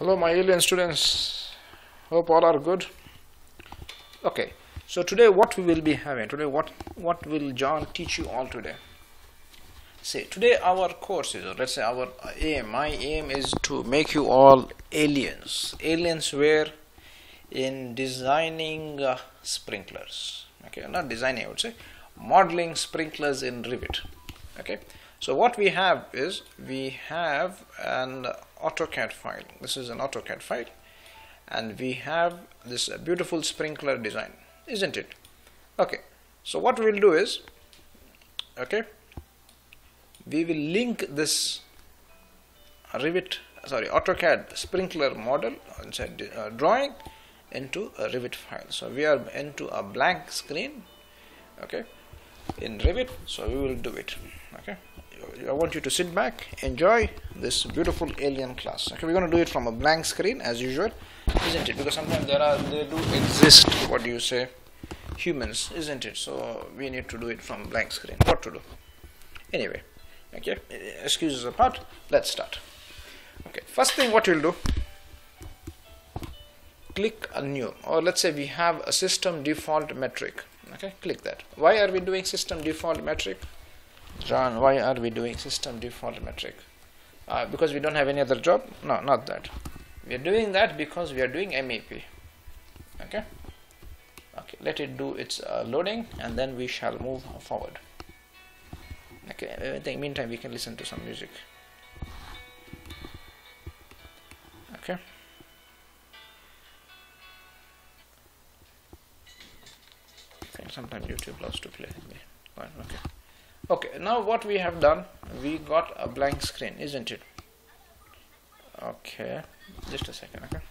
Hello, my alien students. Hope all are good. Okay, so today what we will be having today, what what will John teach you all today? say today our course is, let's say our aim. My aim is to make you all aliens. Aliens where in designing uh, sprinklers. Okay, not designing. I would say modeling sprinklers in Revit. Okay, so what we have is we have an AutoCAD file. This is an AutoCAD file, and we have this beautiful sprinkler design, isn't it? Okay, so what we'll do is, okay, we will link this Revit sorry, AutoCAD sprinkler model inside uh, drawing into a Revit file. So we are into a blank screen, okay, in Revit. So we will do it, okay. I want you to sit back, enjoy this beautiful alien class. Okay, we're going to do it from a blank screen as usual, isn't it? Because sometimes there are they do exist. What do you say? Humans, isn't it? So we need to do it from blank screen. What to do? Anyway, okay. Excuses apart, let's start. Okay, first thing what you'll do click a new or let's say we have a system default metric okay click that. Why are we doing system default metric? John why are we doing system default metric? Uh, because we don't have any other job? No not that. We are doing that because we are doing MEP okay? Okay let it do its uh, loading and then we shall move forward. Okay in the meantime we can listen to some music. Okay sometimes YouTube loves to play okay. Okay now what we have done we got a blank screen isn't it? Okay just a second okay.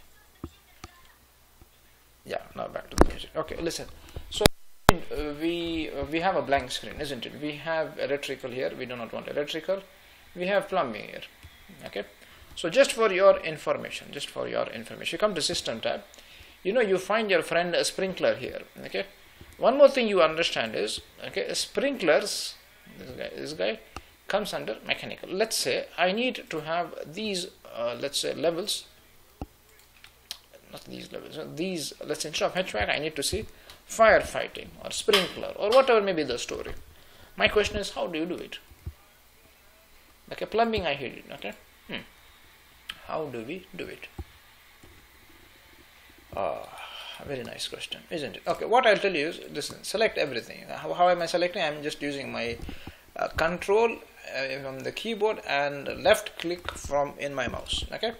Yeah now back to the music. Okay listen. So uh, we uh, we have a blank screen isn't it? We have electrical here we do not want electrical. We have plumbing here okay. So just for your information just for your information you come to system tab you know you find your friend a sprinkler here okay one more thing you understand is okay sprinklers this guy this guy comes under mechanical. Let's say i need to have these uh, let's say levels. Not these levels these let's say instead of HVAC I need to see firefighting or sprinkler or whatever may be the story. My question is how do you do it? Okay plumbing I hear it okay? Hmm. how do we do it? Ah very nice question isn't it? Okay what I'll tell you is listen select everything. How, how am I selecting? I'm just using my uh, control uh, from the keyboard and left click from in my mouse okay?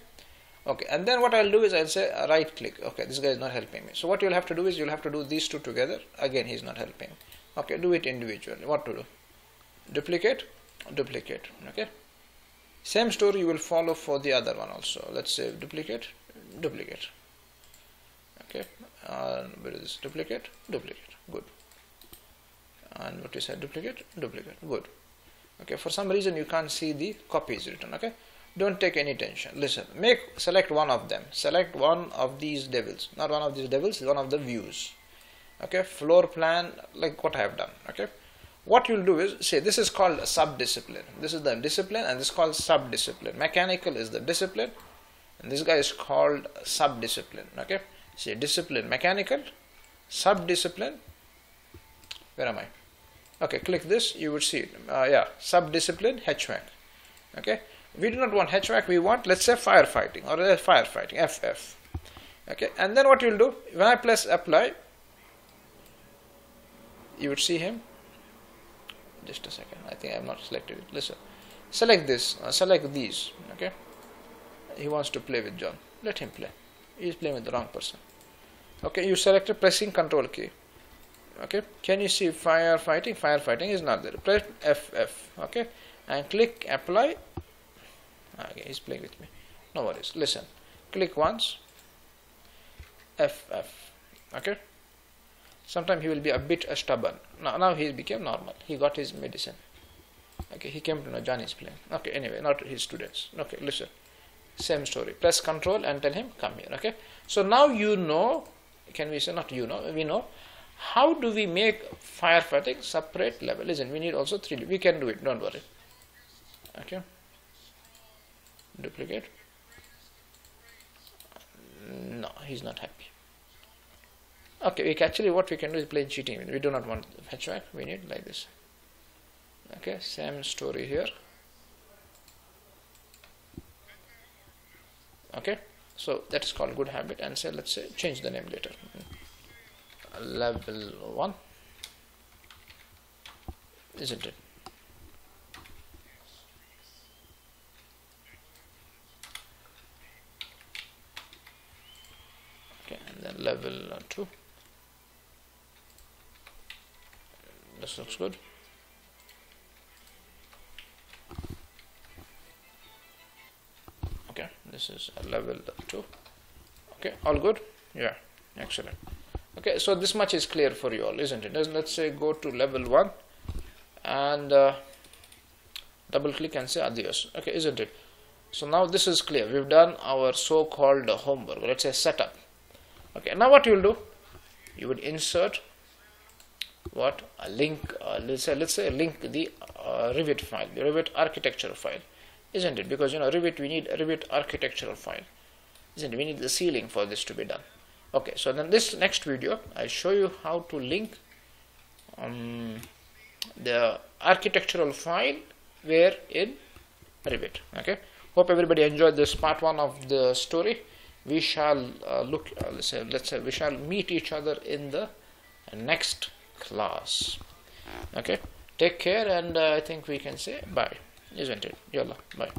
Okay and then what I'll do is I'll say uh, right click. Okay this guy is not helping me. So what you'll have to do is you'll have to do these two together. Again he's not helping. Okay do it individually. What to do? Duplicate? Duplicate okay? Same story you will follow for the other one also. Let's say duplicate duplicate okay. And where is this duplicate? Duplicate. Good. And what is that duplicate? Duplicate. Good. Okay for some reason you can't see the copies written okay? Don't take any tension. Listen make select one of them. Select one of these devils. Not one of these devils one of the views. Okay floor plan like what I have done okay? What you'll do is say this is called sub-discipline. This is the discipline and this is called sub-discipline. Mechanical is the discipline and this guy is called sub-discipline okay say discipline mechanical sub-discipline where am I? Okay click this you would see it uh, yeah sub-discipline HVAC okay we do not want HVAC we want let's say firefighting or uh, firefighting FF okay and then what you'll do when I press apply you would see him. Just a second I think I have not selected. It listen select this uh, select these okay? He wants to play with John. Let him play. He is playing with the wrong person okay you select selected pressing control key. Okay can you see firefighting? Firefighting is not there. Press FF okay and click apply. Okay he's playing with me. No worries. Listen click once. FF okay. Sometimes he will be a bit stubborn. Now, now he became normal. He got his medicine. Okay he came to know John is playing. Okay anyway not his students. Okay listen. Same story. Press control and tell him come here. Okay. So now you know can we say not you know we know. How do we make firefighting separate level? Listen we need also 3d we can do it don't worry. Okay. Duplicate? Mm, no, he's not happy. Okay we actually what we can do is play cheating. We do not want HVAC we need like this. Okay same story here. Okay so that is called good habit and say let's say change the name later. Level 1 isn't it? Okay and then level 2 this looks good okay this is a level 2 okay all good? Yeah excellent. Okay so this much is clear for you all isn't it? Let's say go to level 1 and uh, double click and say adios. Okay isn't it? So now this is clear. We've done our so-called homework. Let's say setup. Okay now what you'll do? You would insert what? A link uh, let's say let's say link the uh, file the Revit architecture file isn't it? Because you know Revit we need a Revit architectural file isn't it? We need the ceiling for this to be done. Okay so then this next video I show you how to link um, the architectural file where in Revit okay? Hope everybody enjoyed this part one of the story. We shall uh, look uh, let's say let's say we shall meet each other in the next class. Okay? Take care and uh, I think we can say bye isn't it? Yalla bye